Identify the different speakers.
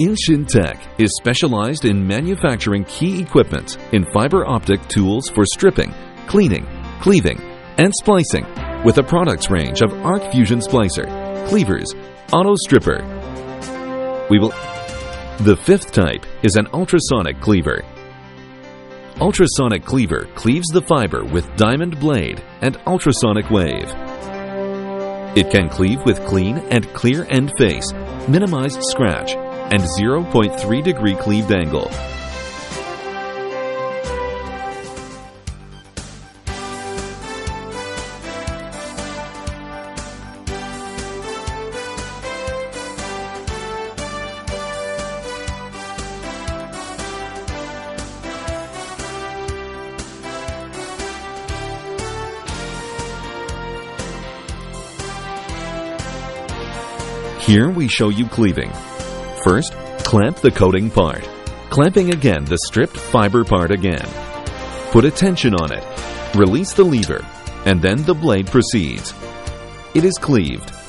Speaker 1: Ilsintech is specialized in manufacturing key equipment in fiber optic tools for stripping, cleaning, cleaving, and splicing with a products range of arc fusion splicer, cleavers, auto stripper. We will The fifth type is an ultrasonic cleaver. Ultrasonic cleaver cleaves the fiber with diamond blade and ultrasonic wave. It can cleave with clean and clear end face, minimized scratch, and 0.3 degree cleaved angle. Here we show you cleaving. First, clamp the coating part, clamping again the stripped fiber part again. Put a tension on it, release the lever, and then the blade proceeds. It is cleaved.